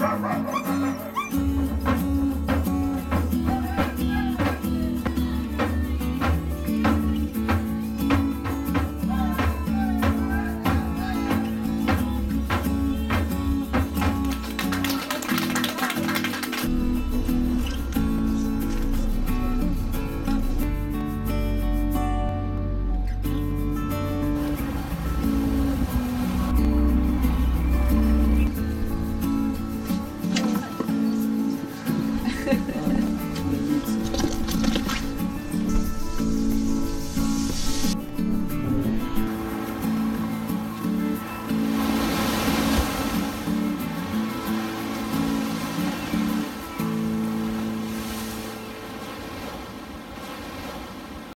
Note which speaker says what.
Speaker 1: Assim.